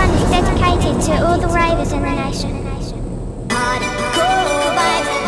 one is dedicated to all the ravers in the nation. Hardcore vibes.